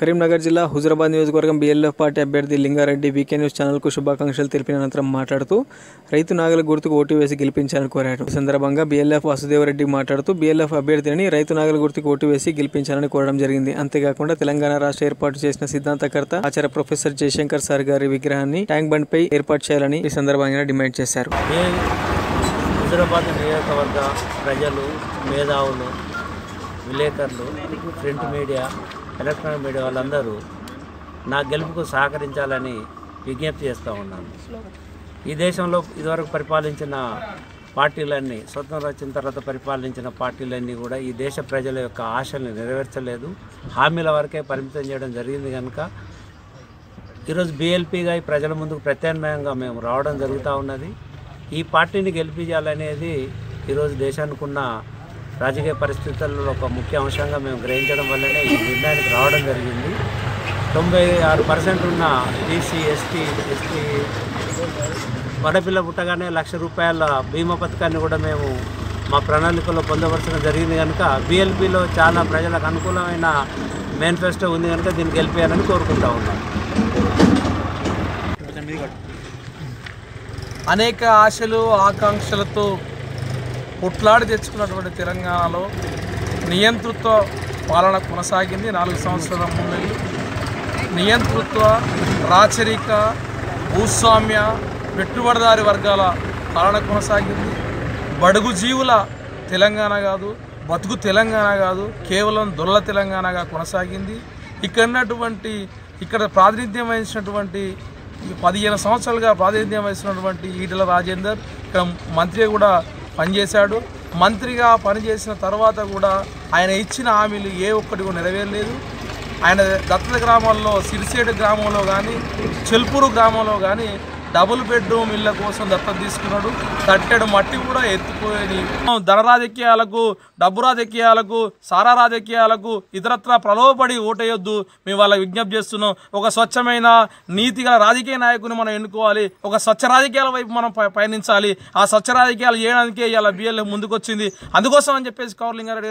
కరీంనగర్ జిల్లా హుజరాబాద్ నియోజకవర్గం BLF party అభ్యర్థి లింగారెడ్డి వీకే న్యూస్ ఛానల్కు శుభాకాంక్షలు. తెలిపిన అనంతరం మాట్లాడుతూ రైతు నాగల గుర్తుకు ఓటు వేసి గెలిపించాలని కోరారు. ఈ సందర్భంగా బీఎల్ఎఫ్ వాసుదేవరెడ్డి మాట్లాడుతూ బీఎల్ఎఫ్ అభ్యర్థిని రైతు నాగల గుర్తుకు ఓటు వేసి గెలిపించాలని కోరడం జరిగింది. అంతేకాకుండా తెలంగాణ రాష్ట్ర ఏర్పాటు చేసిన సిద్ధాంతకర్త ఆచార్య ప్రొఫెసర్ జయశంకర్ సార్ గారి విగ్రహాన్ని ట్యాంక్ బండ్ పై ఏర్పాటు చేయాలని ఈ సందర్భంగా డిమాండ్ చేశారు. హుజరాబాద్ నియోజకవర్గ ప్రజలు మేధావులు విలేకరులు ప్రింట్ మీడియా ఎలక్ట్రానిక్ మీడియా వాళ్ళందరూ నా గెలుపుకు సహకరించాలని విజ్ఞప్తి చేస్తూ ఉన్నాను. ఈ దేశంలో ఇదివరకు పరిపాలించిన పార్టీలన్నీ స్వతంత్రం వచ్చిన తర్వాత పరిపాలించిన పార్టీలన్నీ కూడా ఈ దేశ ప్రజల యొక్క ఆశల్ని నెరవేర్చలేదు. హామీల వరకే పరిమితం చేయడం జరిగింది కనుక ఈరోజు బీఎల్పీగా ఈ ప్రజల ముందుకు ప్రత్యామ్నాయంగా మేము రావడం జరుగుతూ ఉన్నది. ఈ పార్టీని గెలిపించాలనేది ఈరోజు దేశానికి ఉన్న రాజకీయ పరిస్థితుల్లో ఒక ముఖ్య అంశంగా మేము గ్రహించడం వల్లనే ఈ నిర్ణయానికి రావడం జరిగింది. తొంభై ఆరు పర్సెంట్ ఉన్న బీసీ ఎస్టీ ఎస్టీ పడపిల్ల పుట్టగానే లక్ష రూపాయల బీమా పథకాన్ని కూడా మేము మా ప్రణాళికలో పొందవలసిన జరిగింది కనుక బీఎల్పీలో చాలా ప్రజలకు అనుకూలమైన మేనిఫెస్టో ఉంది కనుక దీన్ని గెలిపేయాలని కోరుకుంటా ఉన్నాం. అనేక ఆశలు ఆకాంక్షలతో పుట్లాడి తెచ్చుకున్నటువంటి తెలంగాణలో నియంతృత్వ పాలన కొనసాగింది. నాలుగు సంవత్సరాల ముందు నియంతృత్వ రాచరిక భూస్వామ్య పెట్టుబడిదారి వర్గాల పాలన కొనసాగింది. బడుగు జీవుల తెలంగాణ కాదు బతుకు తెలంగాణ కాదు కేవలం దొల్ల తెలంగాణగా కొనసాగింది. ఇక్కడ ఉన్నటువంటి ఇక్కడ ప్రాతినిధ్యం వహించినటువంటి పదిహేను సంవత్సరాలుగా ప్రాతినిధ్యం వహిస్తున్నటువంటి ఈటల రాజేందర్ ఇక్కడ మంత్రి కూడా పనిచేశాడు. మంత్రిగా పనిచేసిన తర్వాత కూడా ఆయన ఇచ్చిన హామీలు ఏ ఒక్కటి కూడా నెరవేరలేదు. ఆయన దత్తత గ్రామాల్లో సిరిసేడు గ్రామంలో కానీ చెల్పూరు గ్రామంలో కానీ డబుల్ బెడ్రూమ్ ఇళ్ళ కోసం దత్తత తీసుకున్నాడు. తట్టెడు మట్టి కూడా ఎత్తుకొని ధన రాజకీయాలకు డబ్బు రాజకీయాలకు సారా రాజకీయాలకు ఇతరత్ర ప్రలోభపడి ఓటేయొద్దు. మేము వాళ్ళకి విజ్ఞప్తి చేస్తున్నాం. ఒక స్వచ్ఛమైన నీతి గల రాజకీయ నాయకుని మనం ఎన్నుకోవాలి. ఒక స్వచ్ఛ రాజకీయాల వైపు మనం పయనించాలి. ఆ స్వచ్ఛ రాజకీయాలు చేయడానికే ఇలా బిఎల్ఎఫ్ ముందుకొచ్చింది. అందుకోసం అని చెప్పేసి కౌర్లింగారెడ్డి